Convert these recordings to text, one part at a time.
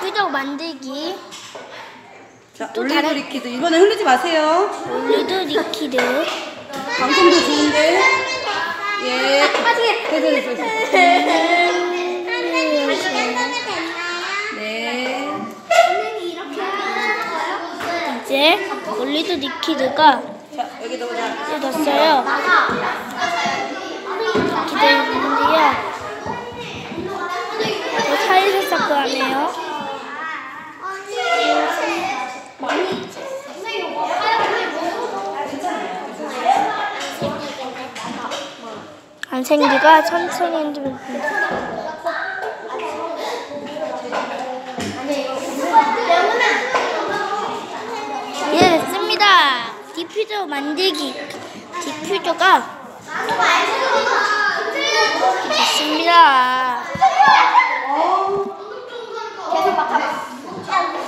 디퓨저 만들기 자, 또 올리브 다른- 리퀴드. 이번에 흐르지 마세요. 올리드 리퀴드 방송도 좋은데. 예. 됐어, 됐어, 됐어. 네. 이제 올리드 리퀴드가 자, 여기 넣어자. 이제 넣었어요 기다리는데요 저 사이사사크 하네요 안 생기가 천천히 흔들면 됩니다. 예, 됐습니다. 디퓨저 만들기. 디퓨저가 됐습니다.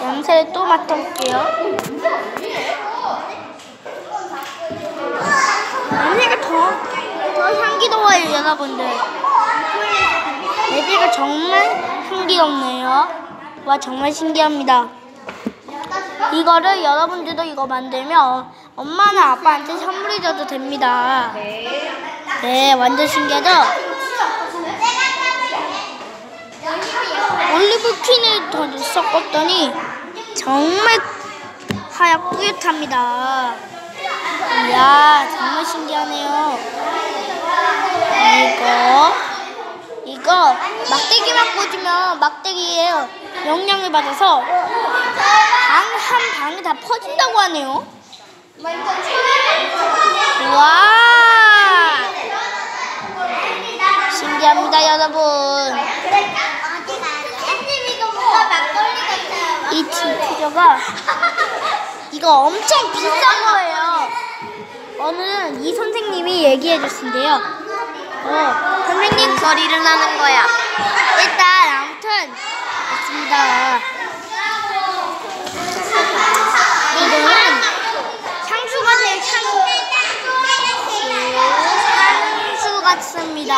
염새를 또 맡아볼게요. 냄새가 더, 더 향기로워요, 여러분들. 냄새가 정말 향기롭네요. 와, 정말 신기합니다. 이거를 여러분들도 이거 만들면 엄마나 아빠한테 선물해 줘도 됩니다. 네, 완전 신기하죠? 올리브 퀸을 더 섞었더니 정말 하얗 뿌듯합니다. 이야, 정말 신기하네요. 이거, 이거 막대기만 꽂으면 막대기에 영향을 받아서 방 한 방에 다 퍼진다고 하네요. 와, 신기합니다, 여러분. 이 디퓨저가 이거 엄청 비싼 거예요. 오늘은 이 선생님이 얘기해 주신대요. 어, 선생님 거리를 나는 거야. 일단 아무튼 됐습니다. 이거는 향수가 될 향수, 향수 같습니다.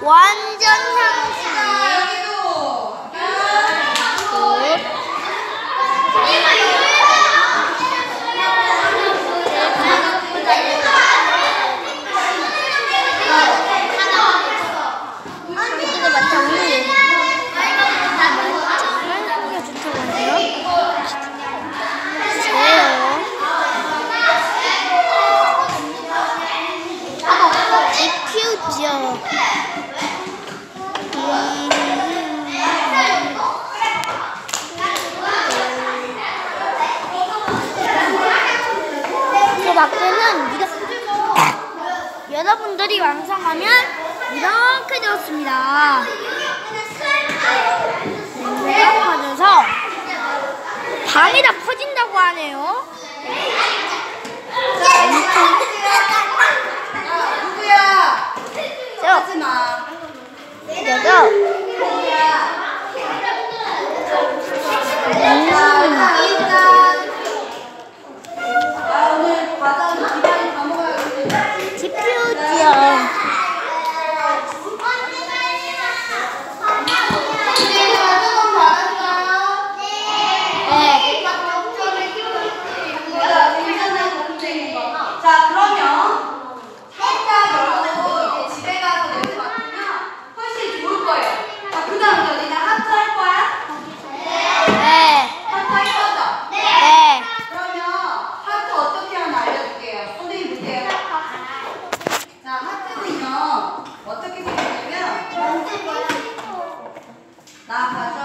완전 향수. 이거 맡아보니 정말 향기가 좋다고 하네요. 세요. 디퓨저. 그 밖에는 이렇게 여러분들이 완성하면 이렇게 되었습니다. 냄새가 퍼져서 방이 다 퍼진다고 하네요야? 저, 하지 大家。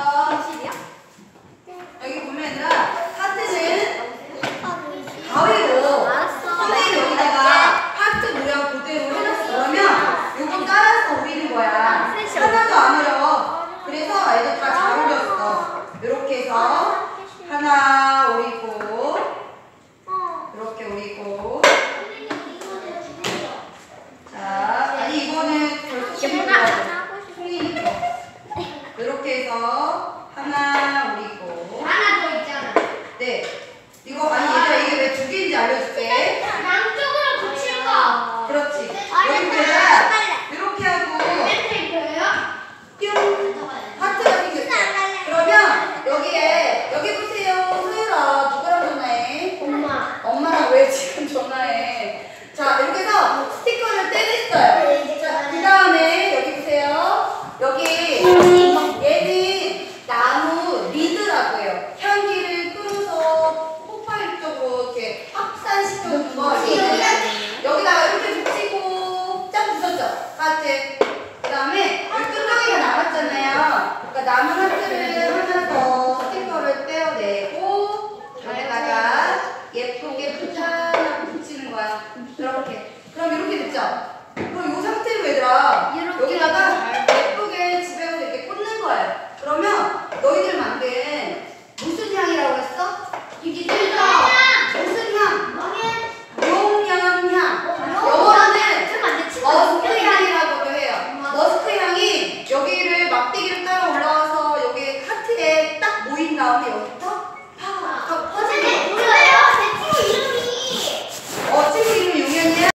네. 이거 아니 얘들아 이게 왜 두 개인지 알려줄게. 남쪽으로 붙일 거. 그렇지. 여기 예쁘게 붙여 붙이는 거야. 이렇게. 그럼 이렇게 됐죠? 그럼 이 상태로 얘들아 여기다가